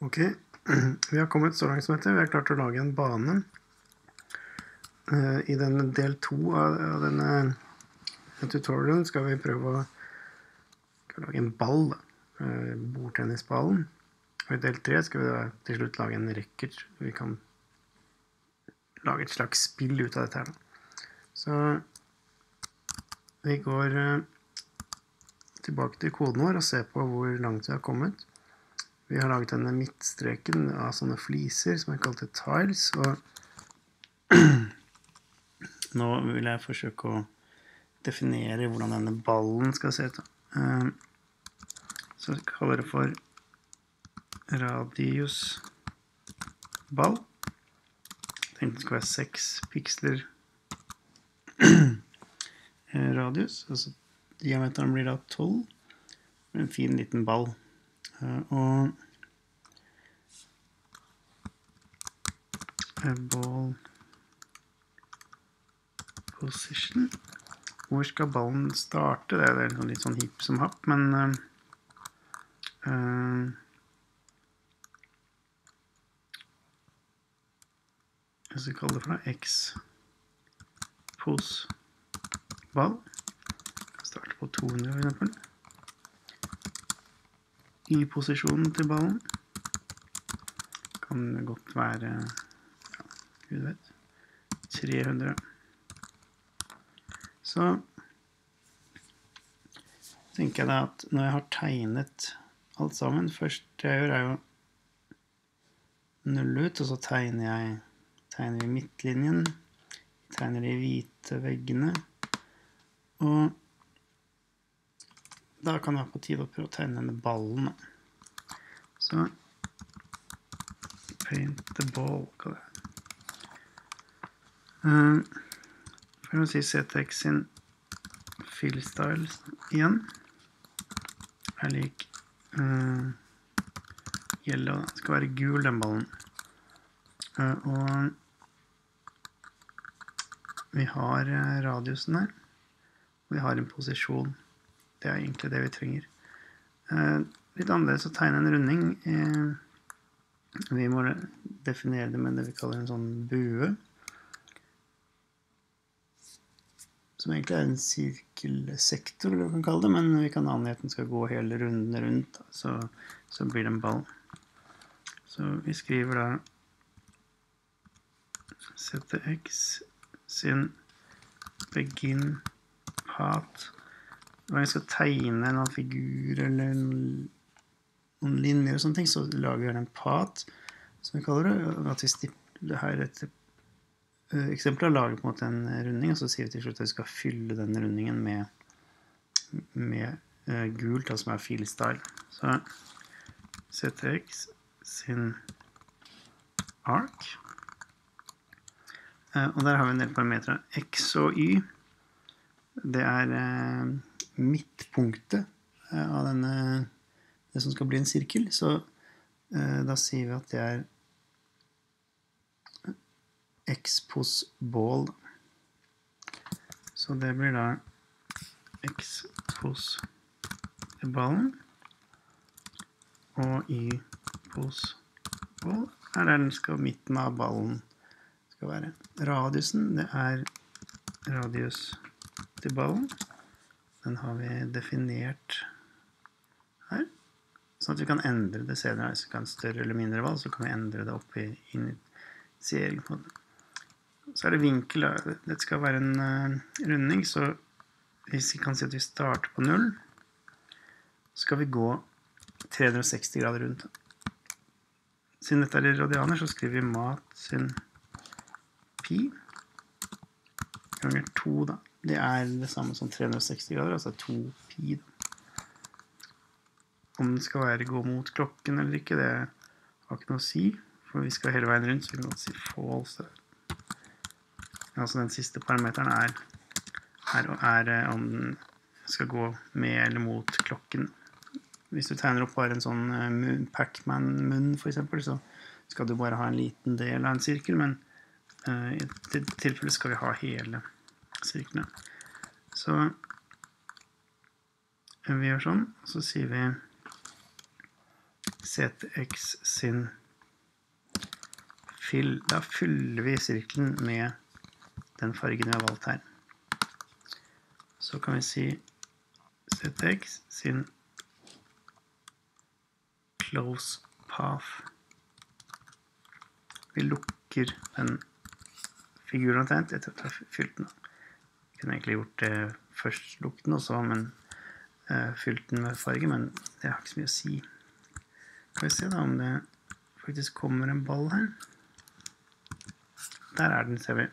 Ok, vi har kommet så langt som dette. Vi har klart å lage en bane. Eh, I denne del to av, av denne tutorialen skal vi prøve å lage en ball. Eh, Bordtennisballen. Og i del tre skal vi til slutt lage en racket. Vi kan lage et slags spill ut av dette her. Så vi går eh, tilbake til koden vår og ser på hvor langt vi har kommet. Vi har laget denne midtstreken av sånne fliser som er kalt tiles. Og nå vil jeg forsøke å definere hvordan denne ballen skal se ut. Eh, Så jeg kaller det for radius ball. Jeg tenkte det skulle være seks piksler eh, radius. Altså diameteren blir da tolv. En fin liten ball. Eh, Og ball position. Hvor skal ballen starte? Det er litt sånn hipp som happ, men uh, eh, Jeg skal kalle det for noe X pos ball. Starte på 200 for eksempel i posisjonen til ballen. Kan det godt være Gud vet 300. Så tenker jeg da at når jeg har tegnet alt sammen Først det jeg gjør, er jo nulle ut, og så tegner jeg tegner vi midtlinjen. Tegner de hvite veggene. Og da kan det være på tide å prøve å tegne denne ballen. Så paint the ball, kaller jeg det. Eh, For å si CTX sin fillstyle igjen er lik uh, yellow. Den skal være gul, den ballen. Uh, og vi har eh, radiusen her. Og vi har en posisjon. Det er egentlig det vi trenger. Uh, litt annerledes å tegne en runding. Eh, vi må definere det med det vi kaller en sånn bue. Som egentlig er en sirkelsektor, eller hva vi kan kalle det, men vi kan angi at den skal gå hele runden rundt, så, så blir det en ball. Så vi skriver da x sin begin hat når jeg skal tegne noen figur eller noen linjer og sånne ting, så lager vi en pat, som vi kaller det. og At vi stipler her et uh, eksempel lager på en måte en runding, og så sier vi til slutt at vi skal fylle den rundingen med, med uh, gult, altså som er field style. Så CTX sin ark. Uh, og der har vi en del parametere. X og Y, det er midtpunktet av denne, det som skal bli en sirkel. Så eh, da sier vi at det er x pos ball. Så det blir da x pos ballen og y-pos-bål er der den skal midten av ballen skal være. Radiusen, det er radius til ballen. Den har vi definert her. Sånn at vi kan endre det senere. Hvis vi kan større eller mindre ball, så kan vi endre det opp i initiering. på det. Så er det vinkel. Dette skal være en uh, runding, så hvis vi kan si at vi starter på null, så skal vi gå 360 grader rundt. Siden dette er i radianer, så skriver vi mat sin pi ganger 2, da. Det er det samme som 360 grader, altså 2 pi. Om den skal være gå mot klokken eller ikke, det har ikke noe å si. For vi skal hele veien rundt, så vi kan godt si false. Altså den siste parameteren er, er, er eh, om den skal gå med eller mot klokken. Hvis du tegner opp bare en sånn uh, Pacman-munn, eksempel, så skal du bare ha en liten del av en sirkel, men uh, i dette tilfellet skal vi ha hele sirklene. Så vi gjør sånn, så sier vi CTX sin fill. Da fyller vi sirkelen med den fargen vi har valgt her. Så kan vi si CTX sin close path. Vi lukker den figuren omtrent etter at vi har fylt den. Jeg kunne egentlig gjort det først lukket den også, men uh, fylt den med farge, men det har ikke så mye å si. Kan vi se da om det faktisk kommer en ball her. Der er den, ser vi.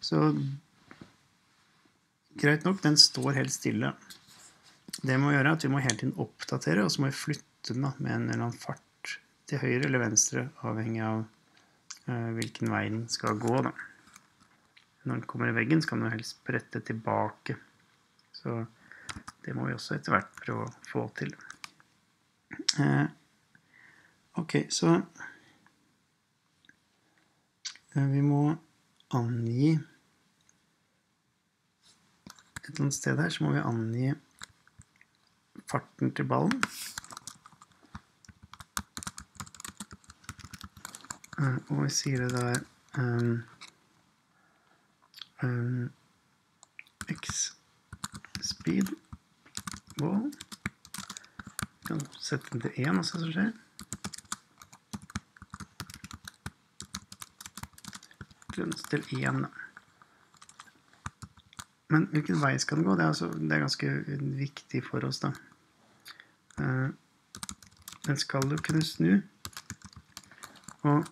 Så greit nok, den står helt stille. Det må gjøre at vi må hele tiden oppdatere, og så må vi flytte den da, med en eller annen fart til høyre eller venstre, avhengig av uh, hvilken vei den skal gå. Da. Når den kommer i veggen, så kan den helst brette tilbake. Så det må vi også etter hvert prøve å få til. Uh, ok, så uh, vi må angi et eller annet sted her så må vi angi farten til ballen. Uh, og vi sier det der um, um, x speed ball. Vi kan sette den til 1 og se hva som skjer. Til 1 da. Men hvilken vei skal den gå? Det er, altså, det er ganske viktig for oss, da. Uh, den skal jo kunne snu. Og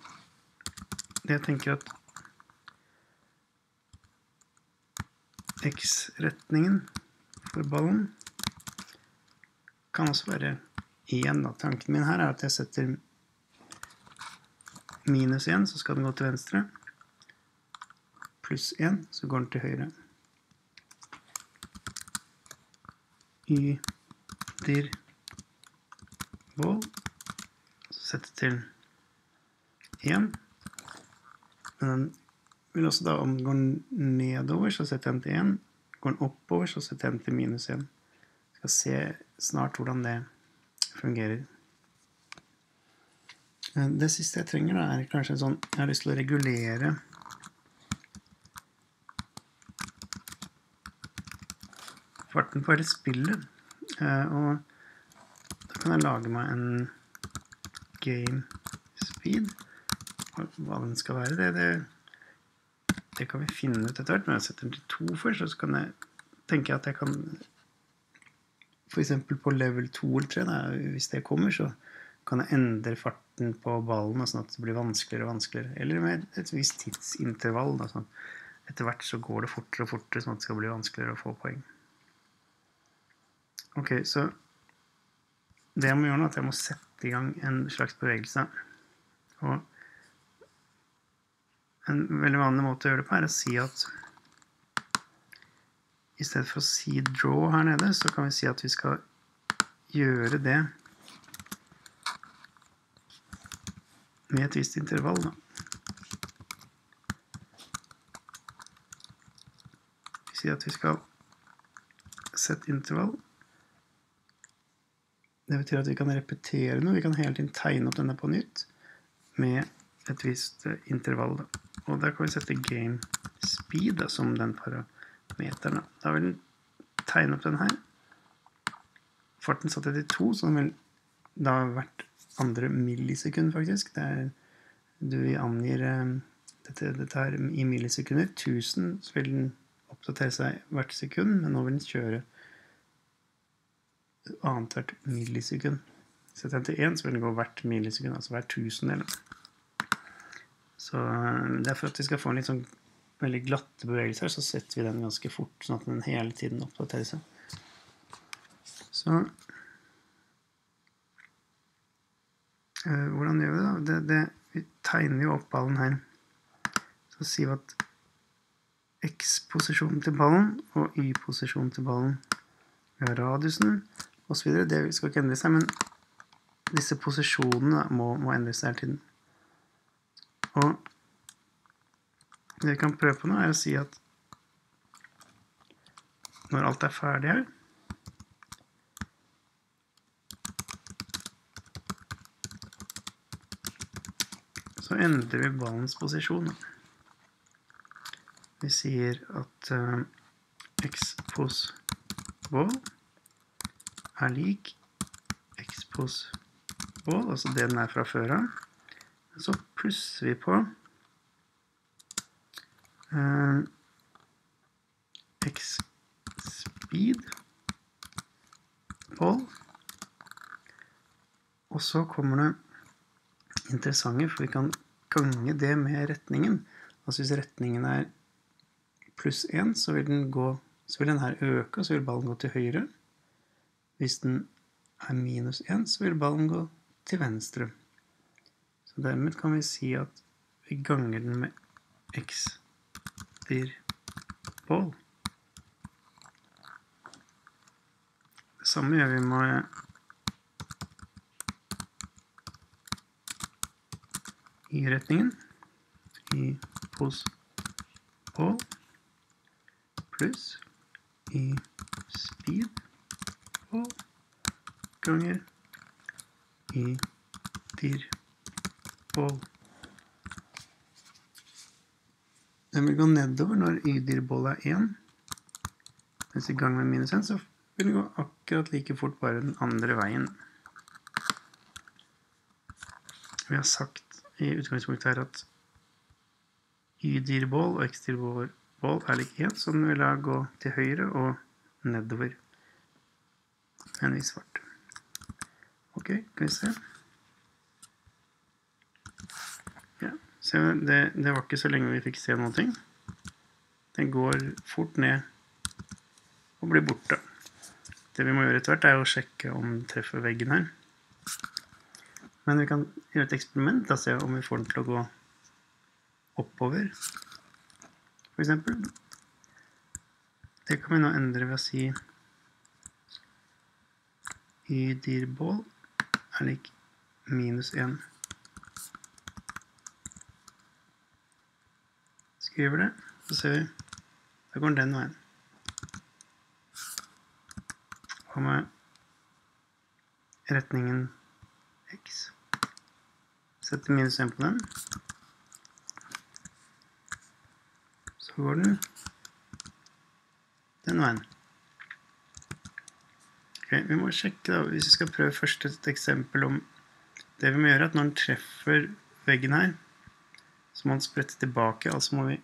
jeg tenker at X-retningen for ballen kan også være 1. Da. Tanken min her er at jeg setter minus 1, så skal den gå til venstre. Pluss 1, så går den til høyre. Ball. Så sette til 1. Men den vil også da om den går nedover, så setter jeg den til 1. Går den oppover, så setter jeg den til minus 1. Vi skal se snart hvordan det fungerer. Det siste jeg trenger, da, er kanskje sånn Jeg har lyst til å regulere farten på hele spillet. Uh, og da kan jeg lage meg en game speed. Hva den skal være, det, det, det kan vi finne ut etter hvert. Men jeg setter den til to først, så kan jeg tenke at jeg kan eksempel på level 2 eller 3, da, hvis det kommer, så kan jeg endre farten på ballen sånn at det blir vanskeligere og vanskeligere. Eller med et visst tidsintervall. Da, sånn. Etter hvert så går det fortere og fortere, sånn at det skal bli vanskeligere å få poeng. Ok, så det jeg må gjøre nå, er at jeg må sette i gang en slags bevegelse. Og en veldig vanlig måte å gjøre det på er å si at i stedet for å si draw her nede, så kan vi si at vi skal gjøre det med et visst intervall. Vi sier at vi skal sette intervall det betyr at vi kan repetere noe. Vi kan hele tiden tegne opp denne på nytt med et visst eh, intervall. Og der kan vi sette game speed som den parameteren. Da vil den tegne opp den her. Farten satt til 2, så den vil da hvert andre millisekund, faktisk. Det er, du angir eh, dette, her i millisekunder. 1000 så vil den oppdatere seg hvert sekund, men nå vil den kjøre annethvert millisekund. Setter jeg til 1, så vil den gå hvert millisekund, altså hver tusendel. Så eh, det er for at vi skal få en litt sånn veldig glatte bevegelser, så setter vi den ganske fort, sånn at den hele tiden oppdaterer seg. Så øh, Hvordan gjør vi det? Det, det, vi tegner jo opp ballen her. Så sier vi at X-posisjonen til ballen og Y-posisjonen til ballen. Vi har radiusen, osv. Det skal ikke endre seg, men disse posisjonene må, må endre seg hele tiden. Og det vi kan prøve på nå, er å si at når alt er ferdig her Så endrer vi ballens posisjon. Vi sier at uh, x pos ball er lik x pos ball, altså det den er fra før av. Så plusser vi på uh, x speed ball. Og så kommer det interessante, for vi kan gange det med retningen. Altså hvis retningen er pluss 1, så vil den øke, og så vil ballen gå til høyre. Hvis den er minus 1, så vil ballen gå til venstre. Så dermed kan vi si at vi ganger den med x blir ball. Det samme gjør vi med i retningen i pos ball pluss i speed på ganger i dir ball. Den vil gå nedover når y-dir-ball er 1. Mens i gang med minus 1 så vil den gå akkurat like fort bare den andre veien. Vi har sagt i utgangspunktet her at y-dirbål og x-dirbål er like 1, så den vil da gå til høyre og nedover en viss fart. Ok, skal vi se. Ja, se det, det, var ikke så lenge vi fikk se ting. Den går fort ned og blir borte. Det vi må gjøre etter hvert er å sjekke om den treffer veggen her. Men vi kan gjøre et eksperiment og se om vi får den til å gå oppover, for eksempel. Det kan vi nå endre ved å si y-dirball er lik minus 1. Skriver det, så ser vi. Da går den veien. Hva med retningen x? Setter minus 1 på den. Så går den den veien. Ok, vi må sjekke da, hvis vi skal prøve først et eksempel om det vi må gjøre, er at når den treffer veggen her, så må den sprette tilbake, altså må vi,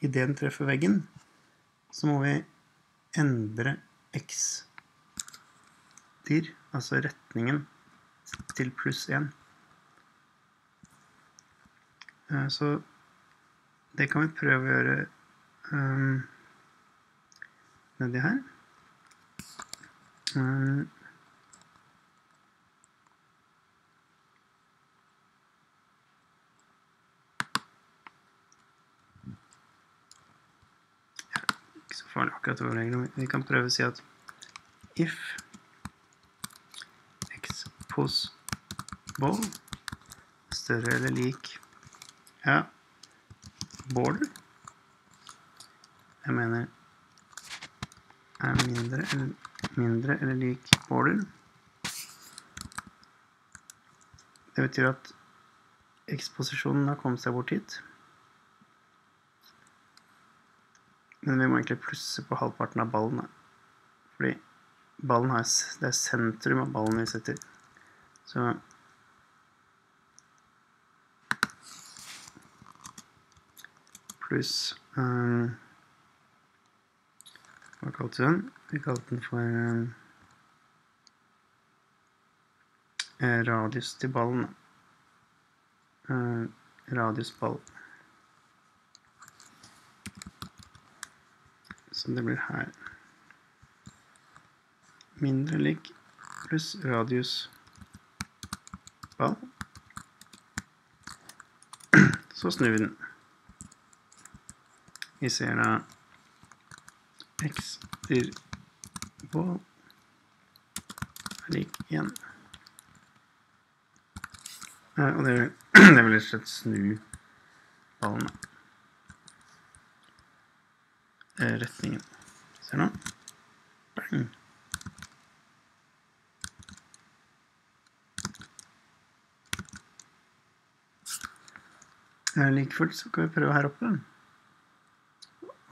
i det den treffer veggen, så må vi endre x-dir, altså retningen, til pluss 1. Eh, så det kan vi prøve å gjøre um, nedi her. Um, ikke så farlig akkurat overreglene. Vi kan prøve å si at if x pos ball større eller lik ja. Border. Jeg mener er mindre eller, mindre eller lik border. Det betyr at eksposisjonen har kommet seg bort hit. Men vi må egentlig plusse på halvparten av ballen. Fordi ballen har, det er sentrum av ballen vi setter. Så pluss um, Hva kalte vi den? Vi kalte den for um, radius til ballen. Radiusball. radius ball. Så det blir her. Mindre lik pluss radius ball. Så snur vi den. Vi ser da x til på er lik 1. Og det, det vil rett og slett snu ballen. Retningen. Ser du? Bang. Eh, Like fullt så kan vi prøve her oppe.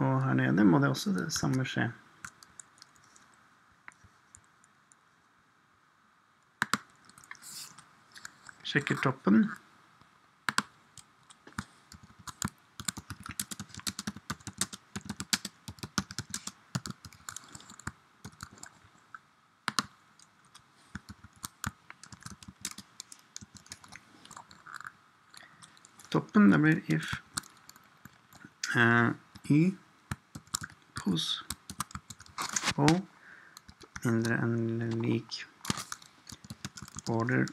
Og her nede må det også det samme skje. Sjekker toppen. Toppen, det blir if uh, y og mindre enn eller lik border.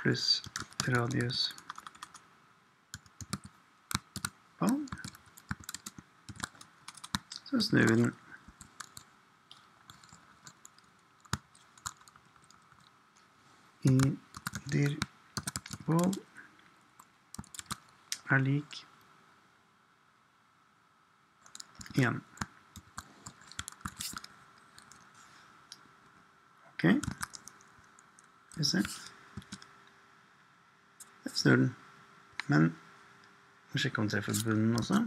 Pluss radius. Ball. Så snur vi den. I dir ball er lik 1. Ok. Vi se. Jeg snur den. Men vi må sjekke om den treffer bunnen også.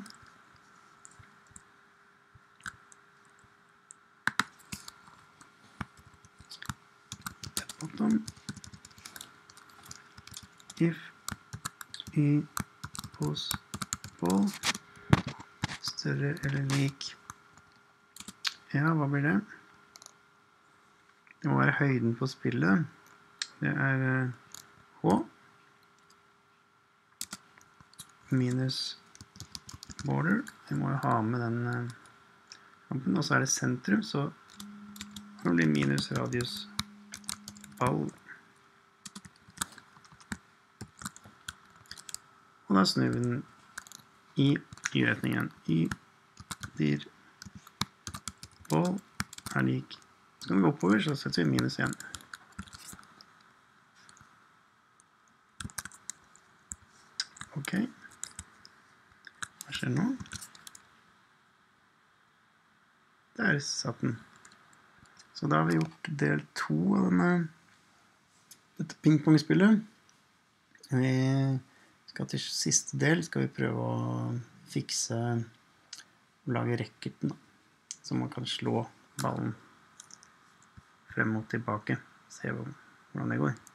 Bottom. If y pos ball større eller lik Ja, hva blir det? Må høyden på spillet. Det er eh, H minus border. Vi må jo ha med den eh, kampen. Og så er det sentrum, så det blir minus radius ball. Og da snur vi den i y-retningen. Y dir ball er lik Så kan vi gå oppover, så setter vi minus 1. Ok. Hva skjer nå? Der satt den. Så da har vi gjort del to av denne, dette pingpongspillet. Vi skal til siste del skal vi prøve å fikse og lage racketen. Så man kan slå ballen frem og tilbake. Se hvordan det går.